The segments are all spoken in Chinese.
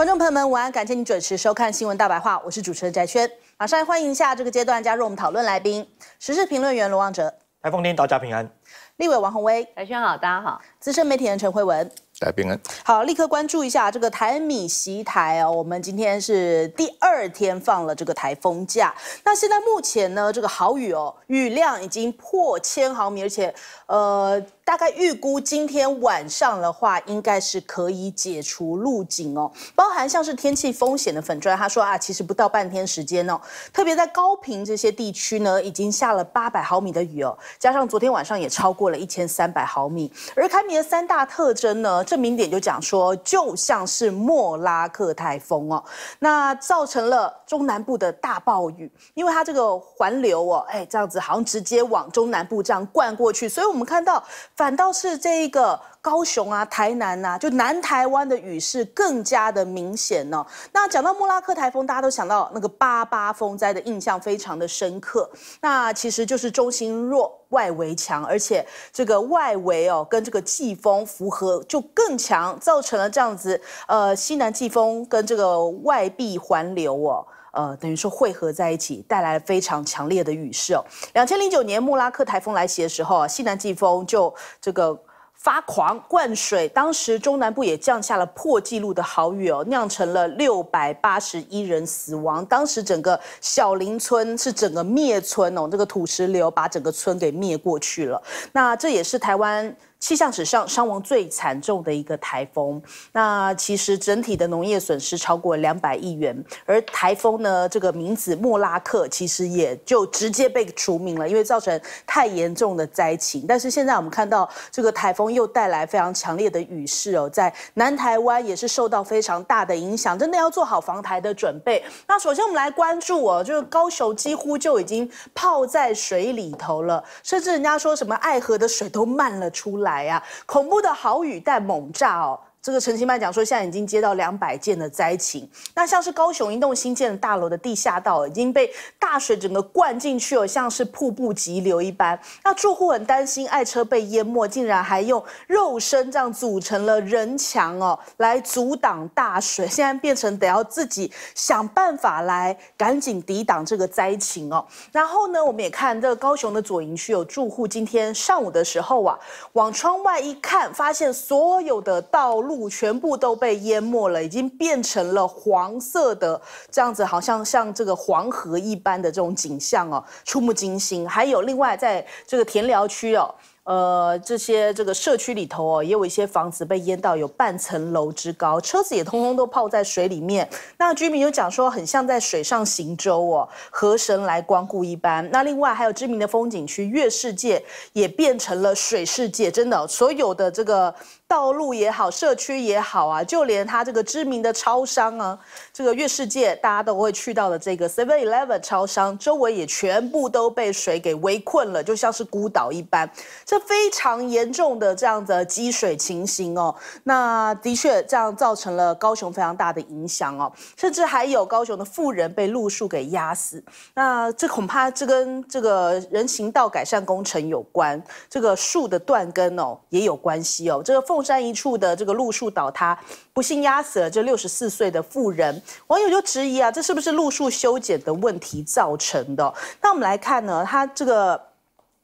观众朋友们，晚安！感谢你准时收看《新闻大白话》，我是主持人翟轩。马上来欢迎一下这个阶段加入我们讨论来宾，时事评论员罗旺哲，台风天，大家平安。立委王宏威，翟轩好，大家好。资深媒体人陈慧文。大家平安。好，立刻关注一下这个台米席台哦。我们今天是第二天放了这个台风假。那现在目前呢，这个豪雨哦，雨量已经破千毫米，而且呃，大概预估今天晚上的话，应该是可以解除路警哦。包含像是天气风险的粉砖，他说啊，其实不到半天时间哦，特别在高平这些地区呢，已经下了八百毫米的雨哦，加上昨天晚上也超过了一千三百毫米。而台米的三大特征呢？证明点就讲说，就像是莫拉克台风哦，那造成了中南部的大暴雨，因为它这个环流哦，哎，这样子好像直接往中南部这样灌过去，所以我们看到反倒是这一个。高雄啊，台南呐，就南台湾的雨势更加的明显呢。那讲到莫拉克台风，大家都想到那个八八风灾的印象非常的深刻。那其实就是中心弱，外围强，而且这个外围哦跟这个季风符合就更强，造成了这样子呃西南季风跟这个外壁环流哦，呃等于说汇合在一起，带来了非常强烈的雨势哦。两千零九年莫拉克台风来袭的时候啊，西南季风就这个。发狂灌水，当时中南部也降下了破纪录的豪雨哦，酿成了六百八十一人死亡。当时整个小林村是整个灭村哦，这个土石流把整个村给灭过去了。那这也是台湾。气象史上伤亡最惨重的一个台风，那其实整体的农业损失超过两百亿元，而台风呢这个名字莫拉克其实也就直接被除名了，因为造成太严重的灾情。但是现在我们看到这个台风又带来非常强烈的雨势哦，在南台湾也是受到非常大的影响，真的要做好防台的准备。那首先我们来关注哦，就是高雄几乎就已经泡在水里头了，甚至人家说什么爱河的水都漫了出来。来呀！恐怖的好雨带猛炸哦。这个陈其迈讲说，现在已经接到两百件的灾情。那像是高雄一栋新建的大楼的地下道已经被大水整个灌进去了，像是瀑布急流一般。那住户很担心爱车被淹没，竟然还用肉身这样组成了人墙哦，来阻挡大水。现在变成得要自己想办法来赶紧抵挡这个灾情哦。然后呢，我们也看这个高雄的左营区有住户今天上午的时候啊，往窗外一看，发现所有的道路。路全部都被淹没了，已经变成了黄色的这样子，好像像这个黄河一般的这种景象哦，触目惊心。还有另外在这个田寮区哦。呃，这些这个社区里头哦，也有一些房子被淹到有半层楼之高，车子也通通都泡在水里面。那居民就讲说，很像在水上行舟哦，河神来光顾一般。那另外还有知名的风景区月世界也变成了水世界，真的，所有的这个道路也好，社区也好啊，就连它这个知名的超商啊，这个月世界大家都会去到的这个 Seven Eleven 超商，周围也全部都被水给围困了，就像是孤岛一般。这非常严重的这样的积水情形哦，那的确这样造成了高雄非常大的影响哦，甚至还有高雄的富人被路树给压死。那这恐怕这跟这个人行道改善工程有关，这个树的断根哦也有关系哦。这个凤山一处的这个路树倒塌，不幸压死了这六十四岁的妇人。网友就质疑啊，这是不是路树修剪的问题造成的？那我们来看呢，他这个。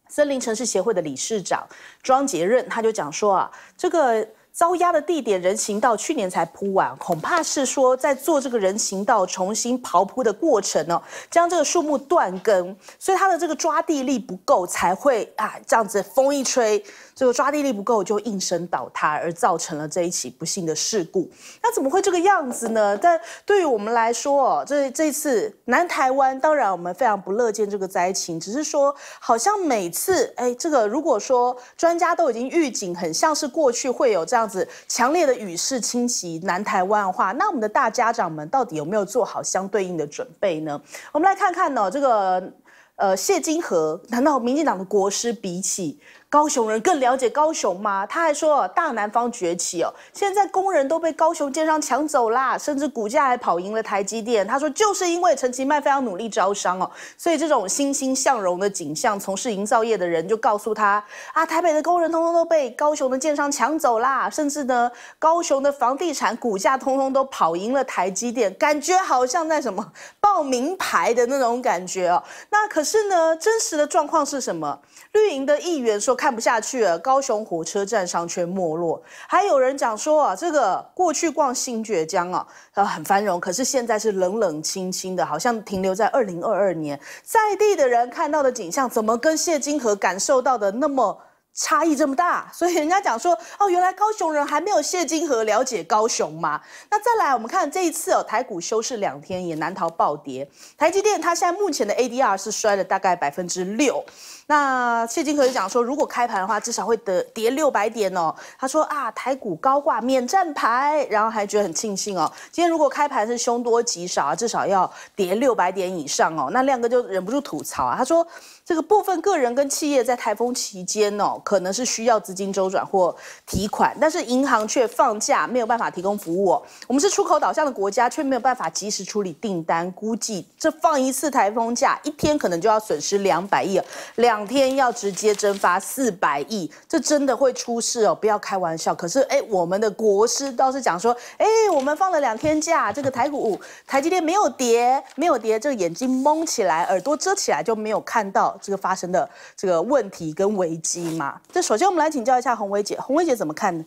森林城市协会的理事长庄杰任，他就讲说啊，这个遭压的地点人行道去年才铺完，恐怕是说在做这个人行道重新刨铺的过程呢，将这个树木断根，所以它的这个抓地力不够，才会啊这样子风一吹。这个抓地力不够，就应声倒塌，而造成了这一起不幸的事故。那怎么会这个样子呢？但对于我们来说，哦，这这次南台湾，当然我们非常不乐见这个灾情。只是说，好像每次，哎，这个如果说专家都已经预警，很像是过去会有这样子强烈的雨势侵袭南台湾的话，那我们的大家长们到底有没有做好相对应的准备呢？我们来看看呢，这个呃谢金河，难道民进党的国师比起？高雄人更了解高雄吗？他还说大南方崛起哦，现在工人都被高雄建商抢走啦，甚至股价还跑赢了台积电。他说就是因为陈其迈非常努力招商哦，所以这种欣欣向荣的景象，从事营造业的人就告诉他啊，台北的工人通通都被高雄的建商抢走啦，甚至呢，高雄的房地产股价通通都跑赢了台积电，感觉好像在什么 报名牌的那种感觉哦。那可是呢，真实的状况是什么？绿营的议员说看看不下去了，高雄火车站商圈没落，还有人讲说啊，这个过去逛新崛江啊，呃很繁荣，可是现在是冷冷清清的，好像停留在二零二二年，在地的人看到的景象，怎么跟谢金河感受到的那么？差异这么大，所以人家讲说，哦，原来高雄人还没有谢金河了解高雄嘛。那再来，我们看这一次哦，台股休市两天也难逃暴跌。台积电它现在目前的 ADR 是摔了大概百分之六。那谢金河就讲说，如果开盘的话，至少会得跌六百点哦。他说啊，台股高挂免战牌，然后还觉得很庆幸哦。今天如果开盘是凶多吉少啊，至少要跌六百点以上哦。那亮哥就忍不住吐槽啊，他说这个部分个人跟企业在台风期间哦，可能是需要资金周转或提款，但是银行却放假，没有办法提供服务。我们是出口导向的国家，却没有办法及时处理订单，估计这放一次台风假，一天可能就要损失两百亿两。两天要直接蒸发四百亿，这真的会出事哦！不要开玩笑。可是，哎，我们的国师倒是讲说，哎，我们放了两天假，这个台股、台积电没有跌，没有跌，这个眼睛蒙起来，耳朵遮起来，就没有看到这个发生的这个问题跟危机嘛？这首先我们来请教一下洪薇姐，洪薇姐怎么看呢？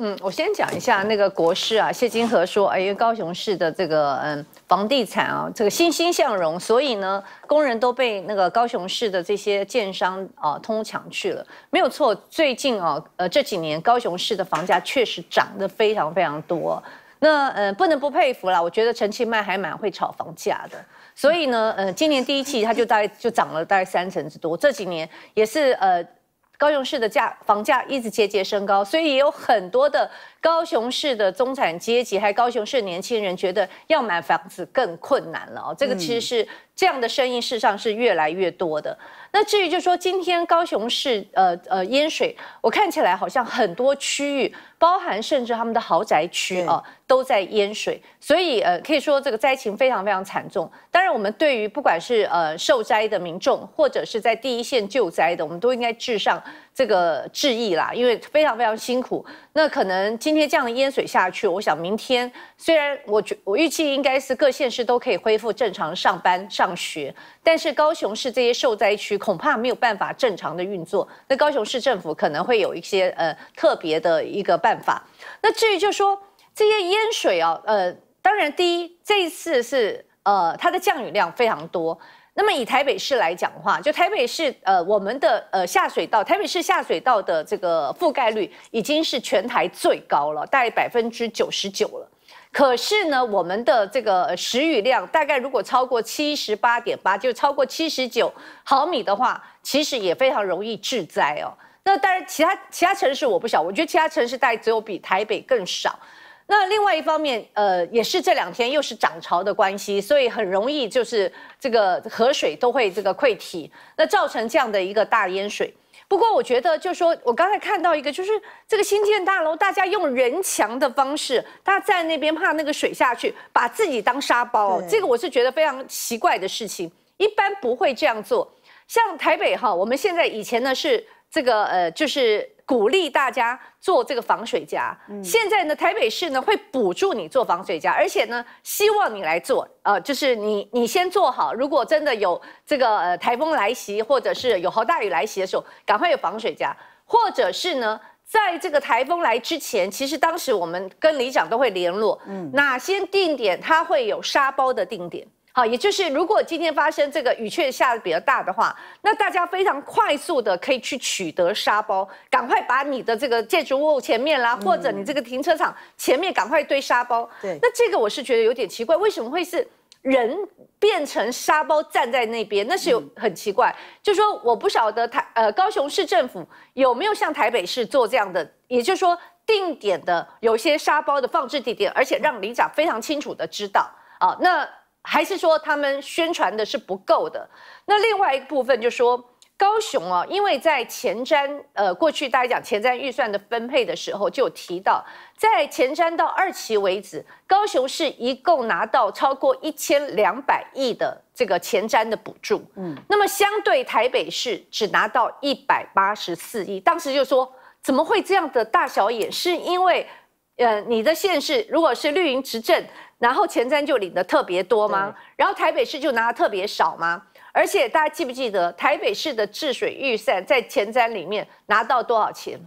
嗯，我先讲一下那个国师啊，谢金河说，哎，因为高雄市的这个嗯房地产啊，这个欣欣向荣，所以呢，工人都被那个高雄市的这些建商啊通抢去了，没有错。最近啊，呃这几年高雄市的房价确实涨得非常非常多。那呃不能不佩服啦，我觉得陈其迈还蛮会炒房价的，所以呢，呃今年第一期它就大概就涨了大概三成之多，这几年也是呃。高雄市的价房价一直节节升高，所以也有很多的高雄市的中产阶级，还有高雄市的年轻人觉得要买房子更困难了哦。这个其实是这样的声音，事实上是越来越多的。那至于就说今天高雄市呃呃淹水，我看起来好像很多区域，包含甚至他们的豪宅区啊。都在淹水，所以呃可以说这个灾情非常非常惨重。当然，我们对于不管是呃受灾的民众，或者是在第一线救灾的，我们都应该致上这个致意啦，因为非常非常辛苦。那可能今天这样的淹水下去，我想明天虽然我觉我预计应该是各县市都可以恢复正常上班上学，但是高雄市这些受灾区恐怕没有办法正常的运作。那高雄市政府可能会有一些呃特别的一个办法。那至于就说。这些淹水啊，呃，当然，第一，这一次是呃，它的降雨量非常多。那么以台北市来讲的话，就台北市呃，我们的呃下水道，台北市下水道的这个覆盖率已经是全台最高了，大概百分之九十九了。可是呢，我们的这个时雨量大概如果超过七十八点八，就超过七十九毫米的话，其实也非常容易致灾哦。那当然，其他其他城市我不晓，我觉得其他城市大概只有比台北更少。那另外一方面，呃，也是这两天又是涨潮的关系，所以很容易就是这个河水都会这个溃堤，那造成这样的一个大淹水。不过我觉得，就是说我刚才看到一个，就是这个新建大楼，大家用人墙的方式，大家在那边怕那个水下去，把自己当沙包，这个我是觉得非常奇怪的事情，一般不会这样做。像台北哈，我们现在以前呢是这个呃，就是。鼓励大家做这个防水夹。现在呢，台北市呢会补助你做防水夹，而且呢，希望你来做。呃，就是你你先做好，如果真的有这个呃台风来袭，或者是有豪大雨来袭的时候，赶快有防水夹。或者是呢，在这个台风来之前，其实当时我们跟里长都会联络，哪些定点它会有沙包的定点。好，也就是如果今天发生这个雨却下的比较大的话，那大家非常快速的可以去取得沙包，赶快把你的这个建筑物前面啦，或者你这个停车场前面赶快堆沙包。对，那这个我是觉得有点奇怪，为什么会是人变成沙包站在那边？那是有很奇怪。就说我不晓得台呃高雄市政府有没有像台北市做这样的，也就是说定点的有些沙包的放置地点，而且让里长非常清楚的知道啊，那。还是说他们宣传的是不够的？那另外一个部分就说，高雄哦，因为在前瞻呃过去大家讲前瞻预算的分配的时候，就有提到，在前瞻到二期为止，高雄市一共拿到超过一千两百亿的这个前瞻的补助。嗯，那么相对台北市只拿到一百八十四亿，当时就说怎么会这样的大小眼？是因为呃你的县市如果是绿营执政，然后前瞻就领的特别多吗？然后台北市就拿的特别少吗？而且大家记不记得台北市的治水预算在前瞻里面拿到多少钱？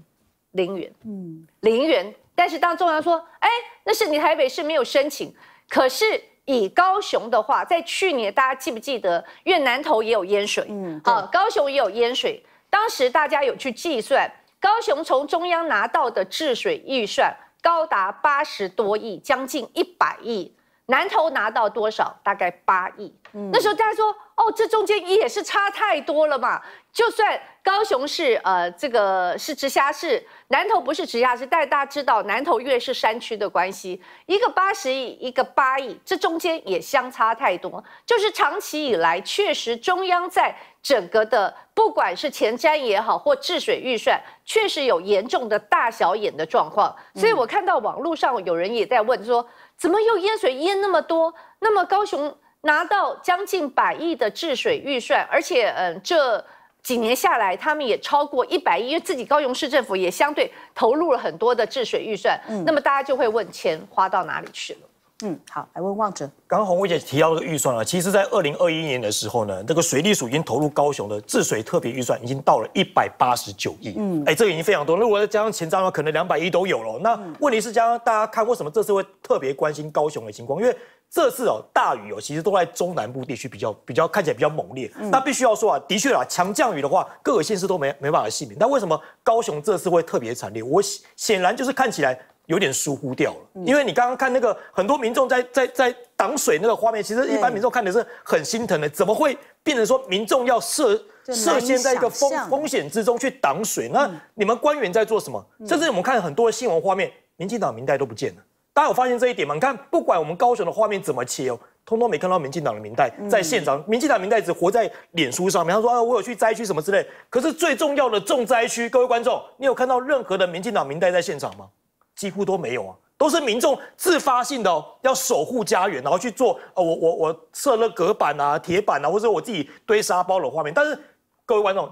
零元，嗯，零元。但是当中央说，哎，那是你台北市没有申请。可是以高雄的话，在去年大家记不记得，越南投也有淹水，嗯，好，高雄也有淹水。当时大家有去计算，高雄从中央拿到的治水预算高达八十多亿，将近一百亿。南投拿到多少？大概八亿。那时候大家说，哦，这中间也是差太多了嘛。就算高雄市，呃，这个是直辖市，南投不是直辖市，但大家知道，南投因为是山区的关系，一个八十亿，一个八亿，这中间也相差太多。就是长期以来，确实中央在整个的，不管是前瞻也好，或治水预算，确实有严重的大小眼的状况。所以我看到网络上有人也在问说。怎么又淹水淹那么多？那么高雄拿到将近百亿的治水预算，而且嗯，这几年下来，他们也超过一百亿，因为自己高雄市政府也相对投入了很多的治水预算。嗯，那么大家就会问，钱花到哪里去了？嗯，好，来问旺哲。刚刚洪伟姐提到这个预算啊，其实，在二零二一年的时候呢，这个水利署已经投入高雄的治水特别预算已经到了一百八十九亿。嗯，哎，这个已经非常多。如果再加上前瞻的话，可能两百亿都有了。那问题是，加上大家看为什么这次会特别关心高雄的情况？因为这次哦，大雨哦，其实都在中南部地区比较比较看起来比较猛烈。那必须要说啊，的确啊，强降雨的话，各个县市都没没办法幸免。但为什么高雄这次会特别惨烈？我显然就是看起来。有点疏忽掉了，因为你刚刚看那个很多民众在在在挡水那个画面，其实一般民众看的是很心疼的，怎么会变成说民众要涉涉陷在一个风风险之中去挡水？那你们官员在做什么？甚至我们看很多新闻画面，民进党民代都不见了。大家有发现这一点吗？你看，不管我们高雄的画面怎么切哦，通通没看到民进党的民代在现场。民进党民代只活在脸书上面，他说啊，我有去灾区什么之类。可是最重要的重灾区，各位观众，你有看到任何的民进党民代在现场吗？几乎都没有啊，都是民众自发性的哦，要守护家园，然后去做呃，我我我设了隔板啊、铁板啊，或者我自己堆沙包的画面。但是各位观众，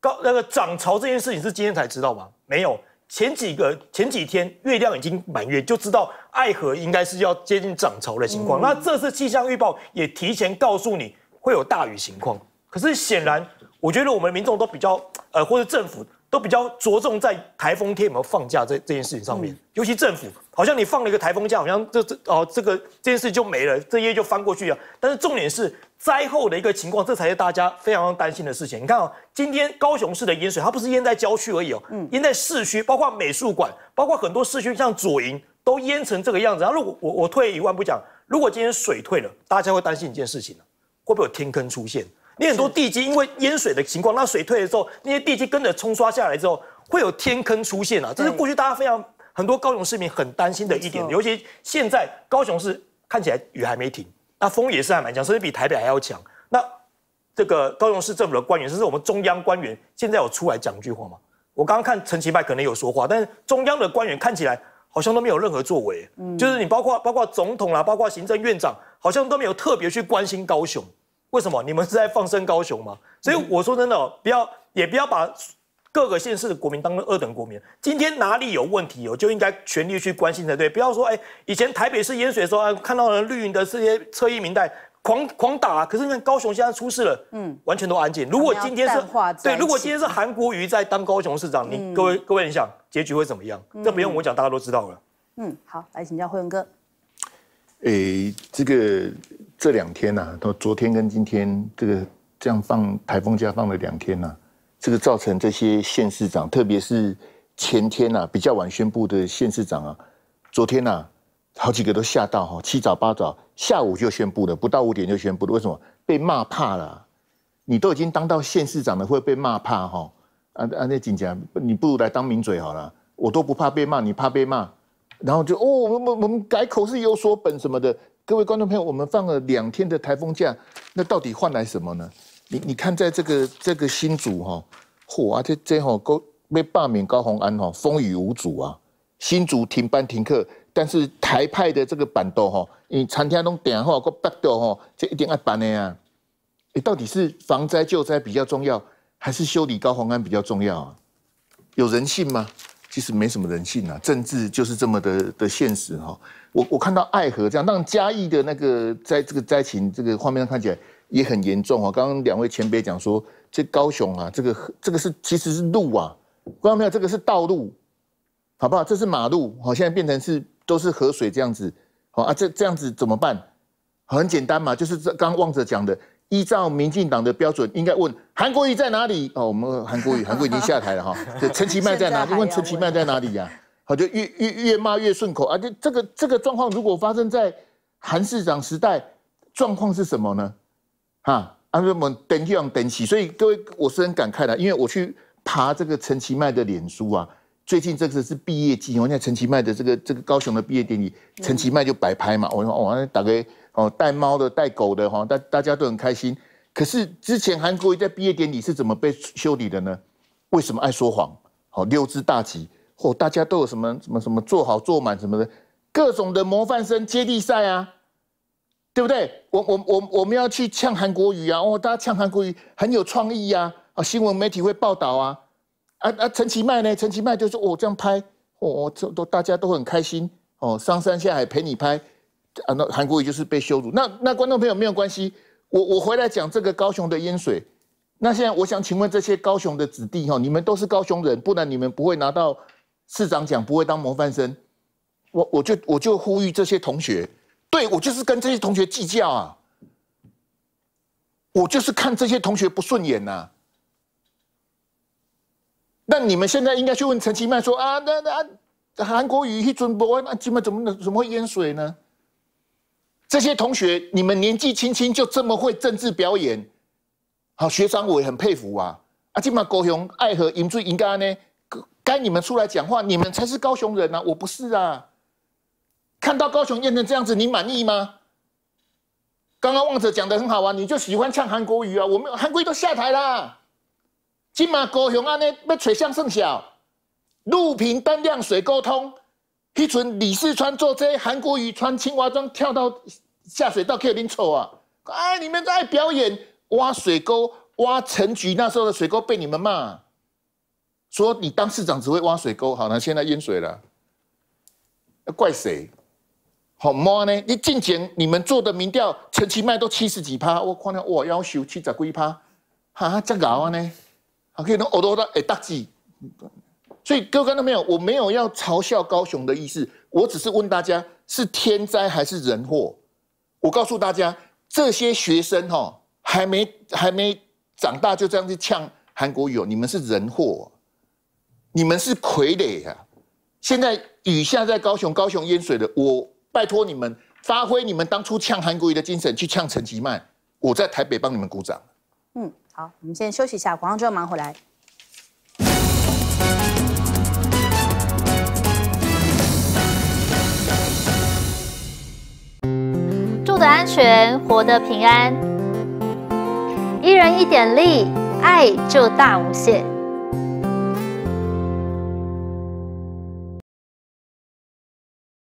高那个涨潮这件事情是今天才知道吗？没有，前几个前几天月亮已经满月，就知道爱河应该是要接近涨潮的情况。那这次气象预报也提前告诉你会有大雨情况，可是显然我觉得我们民众都比较呃，或者政府。都比较着重在台风天有没有放假这这件事情上面，尤其政府好像你放了一个台风假，好像这这哦这个这件事就没了，这页就翻过去了。但是重点是灾后的一个情况，这才是大家非常担心的事情。你看啊，今天高雄市的淹水，它不是淹在郊区而已哦，淹在市区，包括美术馆，包括很多市区，像左营都淹成这个样子。然后如果我我退一万步讲，如果今天水退了，大家会担心一件事情会不会有天坑出现？你很多地基因为淹水的情况，那水退的时候，那些地基跟着冲刷下来之后，会有天坑出现啊！这是过去大家非常很多高雄市民很担心的一点。尤其现在高雄市看起来雨还没停，那风也是还蛮强，甚至比台北还要强。那这个高雄市政府的官员，甚至我们中央官员，现在有出来讲一句话吗？我刚刚看陈其迈可能有说话，但是中央的官员看起来好像都没有任何作为。嗯，就是你包括包括总统啦，包括行政院长，好像都没有特别去关心高雄。为什么你们是在放生高雄吗？所以我说真的，不要也不要把各个县市的国民当成二等国民。今天哪里有问题，我就应该全力去关心才对。不要说，哎，以前台北市淹水的时候，看到了绿营的这些侧翼民代狂狂打，可是你看高雄现在出事了，嗯，完全都安静。如果今天是对，如果今天是韩国瑜在当高雄市长，你各位各位，你想结局会怎么样？这不用我讲，大家都知道了。嗯，好，来请教慧文哥。诶，这个。这两天呐，都昨天跟今天这个这样放台风假放了两天呐，这个造成这些县市长，特别是前天呐比较晚宣布的县市长啊，昨天呐好几个都吓到哈，七早八早下午就宣布了，不到五点就宣布了，为什么？被骂怕了，你都已经当到县市长了，会被骂怕哈？啊啊，那警察，你不如来当名嘴好了，我都不怕被骂，你怕被骂，然后就哦，我们我们改口是有所本什么的。各位观众朋友，我们放了两天的台风假，那到底换来什么呢？你你看在这个这个新竹哈，嚯啊这这吼高被罢免高鸿安哈，风雨无阻啊，新竹停班停课，但是台派的这个板豆哈，你餐厅拢点吼个板豆吼，这一定要办的呀。你到底是防灾救灾比较重要，还是修理高鸿安比较重要啊？有人性吗？其实没什么人性啊，政治就是这么的的现实哈。我我看到爱河这样，让嘉义的那个在这个灾情这个画面上看起来也很严重啊。刚刚两位前辈讲说，这高雄啊，这个这个是其实是路啊，观众朋友？这个是道路，好不好？这是马路，好，现在变成是都是河水这样子，好啊，这这样子怎么办？很简单嘛，就是这刚旺者讲的。依照民进党的标准，应该问韩国瑜在哪里？哦，我们韩国瑜，韩国瑜已经下台了哈。陈其迈在哪？里？问陈其迈在哪里呀？好，就越越越骂越顺口啊！且这个这个状况，如果发生在韩市长时代，状况是什么呢？哈，啊，我们等样等起，所以各位，我是很感慨的，因为我去爬这个陈其迈的脸书啊。最近这个是毕业季，我看陈其迈的这个这个高雄的毕业典礼，陈其迈就摆拍嘛。我说哦，打个哦带猫的带狗的哈，大大家都很开心。可是之前韩国瑜在毕业典礼是怎么被修理的呢？为什么爱说谎？好溜之大吉，或大家都有什么什么什么做好做满什么的，各种的模范生接力赛啊，对不对？我我我我们要去呛韩国语啊，哦，大家呛韩国语很有创意呀，啊，新闻媒体会报道啊。啊啊！陈其迈呢？陈其迈就说：“我这样拍，哦，这都大家都很开心哦，上山下海陪你拍。”啊，那韩国语就是被羞辱。那那观众朋友没有关系，我我回来讲这个高雄的淹水。那现在我想请问这些高雄的子弟哈，你们都是高雄人，不然你们不会拿到市长讲，不会当模范生。我我就我就呼吁这些同学，对我就是跟这些同学计较啊，我就是看这些同学不顺眼呐。那你们现在应该去问陈其迈说啊，那那韩国瑜一准播，那基本怎么怎么会淹水呢？这些同学，你们年纪轻轻就这么会政治表演，好学长我也很佩服啊！啊，今嘛高雄爱河饮水应该呢，该你们出来讲话，你们才是高雄人啊，我不是啊！看到高雄淹成这样子，你满意吗？刚刚旺者讲的很好啊，你就喜欢唱韩国瑜啊，我们韩国瑜都下台啦。今嘛高雄安尼要水向甚小，路平单量水沟通。迄阵李世川做这韩国瑜穿青蛙装跳到下水道，可以恁丑啊！哎，你们在表演挖水沟、挖陈局那时候的水沟被你们骂，说你当市长只会挖水沟，好了，现在淹水了，要怪谁？好吗呢？你进前你们做的民调，陈其迈都七十几趴，我看到哇，要求七十几趴，哈，这搞啊呢？啊，可以能耳朵到哎大忌，所以各位看到没有？我没有要嘲笑高雄的意思，我只是问大家是天灾还是人祸？我告诉大家，这些学生哈还没还没长大就这样去呛韩国语，你们是人祸，你们是傀儡呀！现在雨下在高雄，高雄淹水了，我拜托你们发挥你们当初呛韩国瑜的精神，去呛陈其迈，我在台北帮你们鼓掌。嗯。好，我们先休息一下，广告之后忙回来。住得安全，活得平安，一人一点力，爱就大无限。